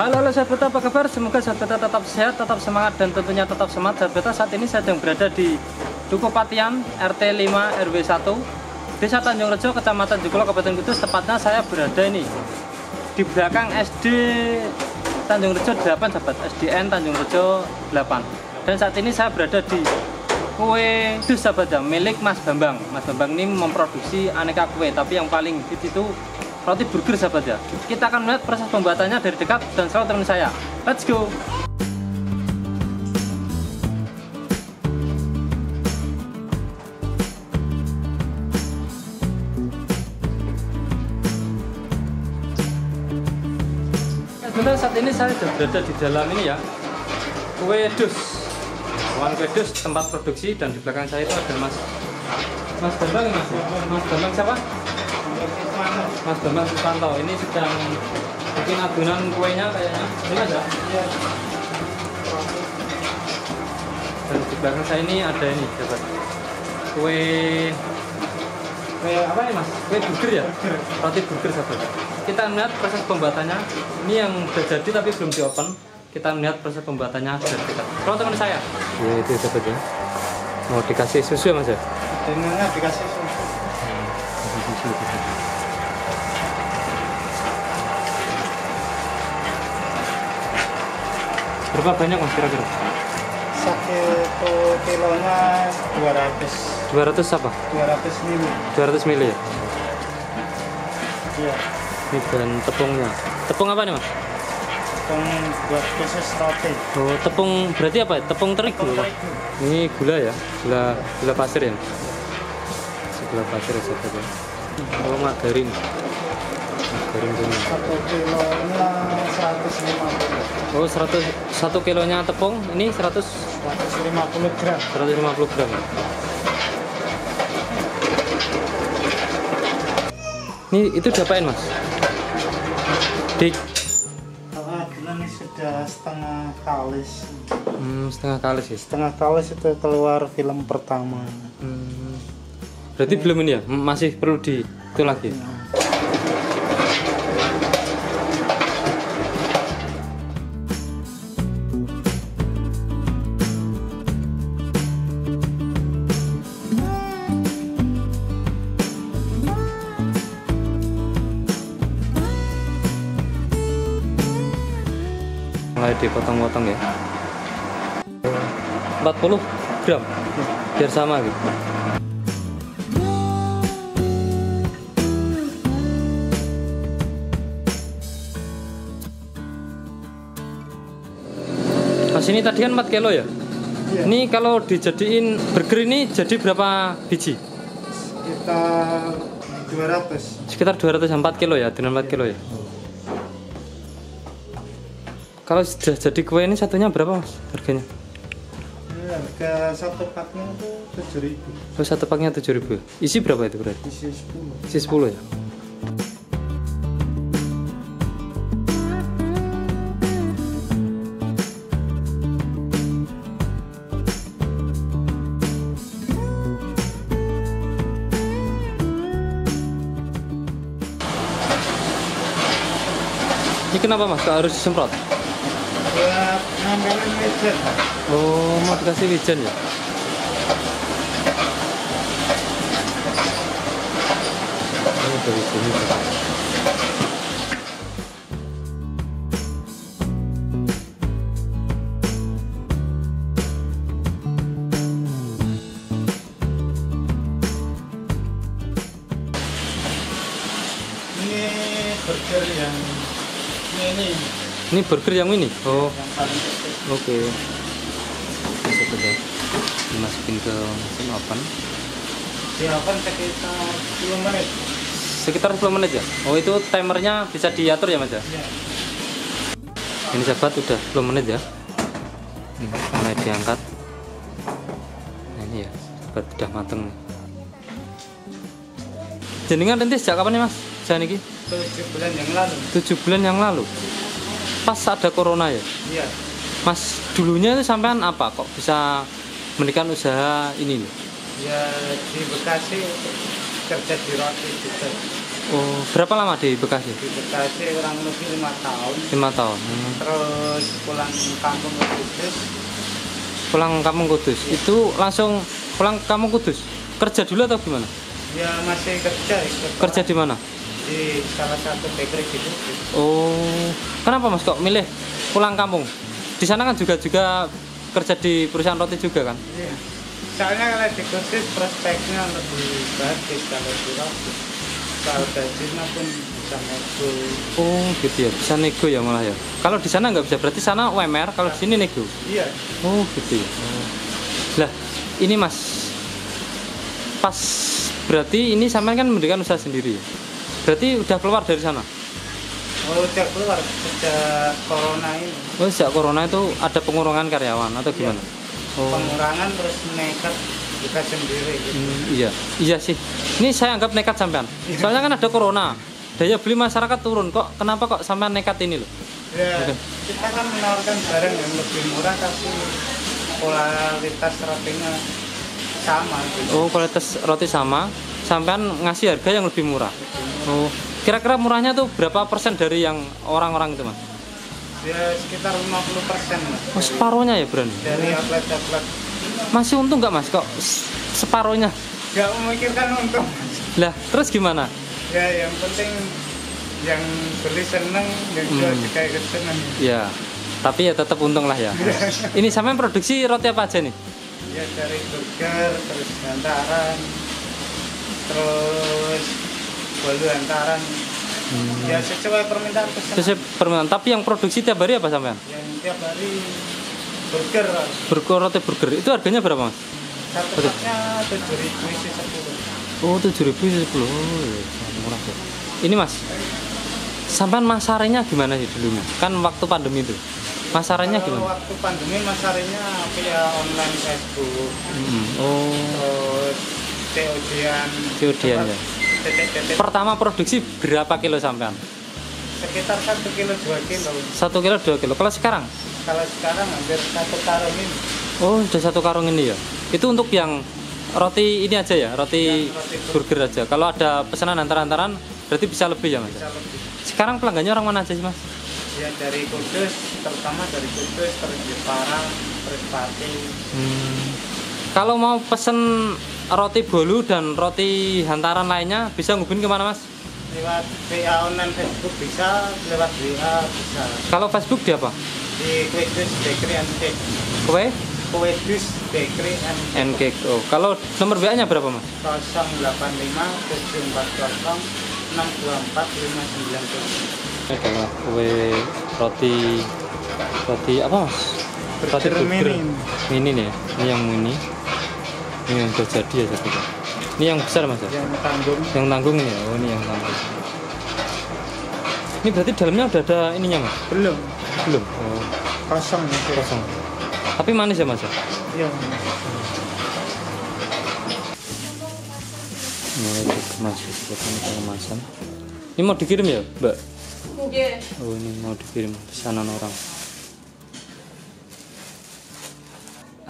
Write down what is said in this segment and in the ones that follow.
Halo, halo sahabat apa kabar? Semoga sahabat tetap sehat, tetap semangat dan tentunya tetap semangat sahabat. Saat ini saya sedang berada di Dukuh Patian RT 5 RW 1 Desa Tanjung Rejo, Kecamatan Jukulo, Kabupaten Kudus. Tepatnya saya berada ini di belakang SD Tanjung Rejo 8 sahabat, SDN Tanjung Rejo 8. Dan saat ini saya berada di kue dus sahabat ya, milik Mas Bambang. Mas Bambang ini memproduksi aneka kue, tapi yang paling hit itu roti burger sahabat ya. Kita akan melihat proses pembuatannya dari dekat dan selalu teman saya. Let's go. Sebentar saat ini saya sudah berada di dalam ini ya kue dus Wan kue dus tempat produksi dan di belakang saya itu ada mas mas Bambang mas mas Bambang siapa Mas Bambang Susanto. Ini sedang bikin adonan kuenya kayaknya. Ini mas ya dan di belakang saya ini ada ini sahabat kue kue apa nih mas? Kue burger ya? Roti burger sahabat kita melihat proses pembuatannya. Ini yang sudah jadi tapi belum di open kita melihat proses pembuatannya dari dekat kalau teman saya. Ya itu sahabat ya mau dikasih susu ya mas ya? Dengannya dikasih susu berapa banyak mas kira-kira? Satu kilonya 200 200 apa? 200 mili. 200 mili ya? Iya. Ini bahan tepungnya. Tepung apa nih mas? Tepung buat khusus roti. Oh tepung berarti apa? Ya tepung terigu tepung terigu. Ini gula ya? Gula gula pasir ya? Gula pasir ya sahabat ya. Oh margarin. Margarin kuning satu kilonya 150 oh 100 satu kilonya tepung ini 100 150 gram. 150 gram. Ini itu diapain mas? Di kalau adonan ini sudah setengah kalis. Hmm, setengah kali sih setengah kalis itu keluar film pertama. Hmm. Berarti belum ini ya? Masih perlu di itu lagi. Mulai dipotong-potong ya. 40 gram biar sama gitu. Mas ini tadi kan 4 kilo ya? Iya. Ini kalau dijadiin burger ini jadi berapa biji? sekitar 200 Sekitar 204 kilo ya, dengan 4 kilo ya. Kalau sudah jadi kue ini satunya berapa mas harganya? harga satu paknya itu 7000 Oh, satu paknya 7000 Isi berapa itu berarti? isi 10 Isi 10 ya? Ini kenapa mas? Kok harus disemprot? Buat nambelin meja Oh, mau dikasih wijen ya? Oh, dari sini. ini burger yang ini, ini burger yang ini? Oh, oke. Bisa sudah dimasukin ke mesin oven. di oven sekitar 10 menit Sekitar 10 menit ya? Oh, itu timernya bisa diatur ya mas ya? ya. Ini sahabat udah 10 menit ya. Ini mulai diangkat. Nah, ini ya, sahabat udah mateng. Jenengan nanti sejak kapan nih mas? Jangan ini? 7 bulan yang lalu 7 bulan yang lalu. Pas ada corona ya? iya Mas dulunya itu sampean apa kok bisa mendirikan usaha ini nih? ya di Bekasi kerja di roti juga Oh, berapa lama di Bekasi? Di Bekasi kurang lebih lima tahun. Lima tahun. Hmm. Terus pulang kampung ke Kudus. Pulang kampung Kudus. Itu langsung pulang kampung Kudus. Kerja dulu atau gimana? Ya masih kerja Kerja di mana? Di salah satu bakery di Kudus. Oh, kenapa mas kok milih pulang kampung? Di sana kan juga juga kerja di perusahaan roti juga kan? Iya. Soalnya kalau di Kudus prospeknya lebih bagus kalau di Roti. Soal gajinya pun bisa nego. Oh gitu ya, bisa nego ya malah ya. Kalau di sana nggak bisa, berarti sana UMR, kalau di sini nego. Iya. Oh gitu ya. Lah, ini mas, pas berarti ini sampean kan mendirikan usaha sendiri ya? Berarti udah keluar dari sana? Oh, udah keluar sejak corona ini. Oh sejak corona itu ada pengurangan karyawan atau Iya. gimana? Oh. Pengurangan terus nekat buka sendiri gitu. Hmm, iya, iya sih. Ini saya anggap nekat sampean. Soalnya kan ada corona, daya beli masyarakat turun. Kok kenapa kok sampean nekat ini loh? Ya, Oke. kita kan menawarkan barang yang lebih murah tapi kualitas rotinya sama gitu. Oh kualitas roti sama, sampean ngasih harga yang lebih murah. Oh, kira-kira murahnya tuh berapa persen dari yang orang-orang itu mas? Ya sekitar 50 persen Oh separuhnya ya berani. dari outlet-outlet. Masih untung nggak mas? Kok separuhnya? Gak memikirkan untung. Lah terus gimana? Ya yang penting yang beli seneng, yang jual Hmm. juga ikut seneng. Ya, tapi ya tetap untung lah ya. Ini sampean produksi roti apa aja nih? Ya dari burger, terus hantaran, terus bolu hantaran. Ya sesuai permintaan pesanan. Sesuai permintaan. Tapi yang produksi tiap hari apa sampean? Yang tiap hari burger. Burger roti burger itu harganya berapa mas? Satu paknya tujuh ribu isi sepuluh. Oh tujuh ribu sepuluh. Oh, iya, sangat murah ya. Ini mas, sampean masarnya gimana sih dulunya? Kan waktu pandemi itu, masarnya Kalau gimana? waktu pandemi masarnya via online Facebook, Hmm, Oh, terus COD-an. COD-an ya. Pertama produksi berapa kilo sampean? sekitar satu kilo dua kilo. Satu kilo dua kilo. Kalau sekarang? Kalau sekarang hampir satu karung ini. Oh, sudah satu karung ini ya. Itu untuk yang roti ini aja ya, roti roti burger aja. Kalau ada pesanan antar-antaran, berarti bisa lebih ya mas? Bisa lebih. Sekarang pelanggannya orang mana aja sih mas? Ya dari Kudus, terutama dari Kudus, terus Jepara, terus Pati. Hmm. Kalau mau pesen roti bolu dan roti hantaran lainnya, bisa ngubungin ke mana mas? Lewat WA online Facebook bisa, lewat WA bisa. Kalau Facebook di apa? Di Kudus Bakery and Cake. Kue? Kudus Bakery and And cake. Oh, kalau nomor WA-nya berapa mas? 085 740 624 597. Ini adalah kue roti roti apa mas? Roti Burger mini. Nih, ini yang mini. Ini yang udah jadi ya satu. Ini yang besar mas ya? Yang tanggung Yang tanggung ini ya? Oh ini yang tanggung. Ini berarti dalamnya udah ada ininya mas? belum Belum. Oh, kosong ya. kosong. Tapi manis ya mas ya? Iya. Itu masuk ini kemasan. Ini mau dikirim ya, Mbak? Nggih. Oh, ini mau dikirim pesanan orang.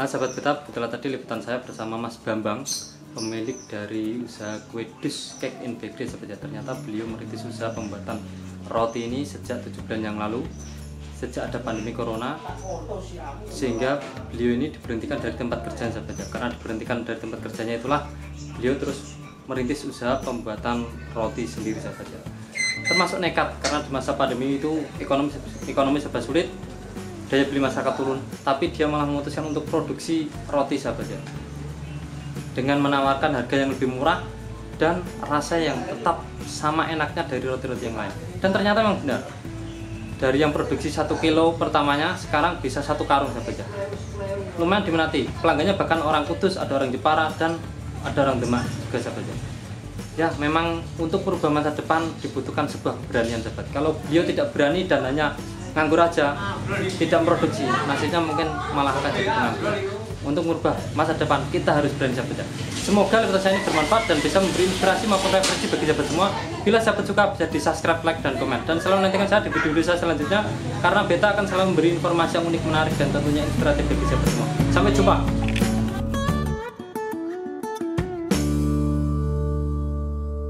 Ah, sahabat betap, itulah tadi liputan saya bersama Mas Bambang, pemilik dari usaha kue dus cake in bakery. Sahabat ya, ternyata beliau merintis usaha pembuatan roti ini sejak 7 bulan yang lalu. Sejak ada pandemi corona, sehingga beliau ini diberhentikan dari tempat kerjanya sahabat ya. Karena diberhentikan dari tempat kerjanya itulah beliau terus merintis usaha pembuatan roti sendiri sahabat ya. Termasuk nekat karena di masa pandemi itu ekonomi ekonomi serba sulit, daya beli masyarakat turun, tapi dia malah memutuskan untuk produksi roti sahabat ya. Dengan menawarkan harga yang lebih murah dan rasa yang tetap sama enaknya dari roti-roti yang lain. Dan ternyata memang benar. Dari yang produksi satu kilo pertamanya sekarang bisa satu karung sahabat ya. Lumayan diminati. Pelanggannya bahkan orang Kudus, ada orang Jepara dan ada orang Demak juga sahabat ya. Ya, memang untuk perubahan masa depan dibutuhkan sebuah keberanian sahabat. Kalau beliau tidak berani dan hanya nganggur aja, tidak produksi, nasibnya mungkin malah akan jadi penganggur. Untuk merubah masa depan kita harus berani sahabat. ya. Semoga liputan saya ini bermanfaat dan bisa memberi inspirasi maupun referensi bagi sahabat semua. Bila sahabat suka bisa di subscribe, like, dan komen. Dan selalu nantikan saya di video-video saya selanjutnya karena beta akan selalu memberi informasi yang unik, menarik, dan tentunya inspiratif bagi sahabat semua. Sampai jumpa.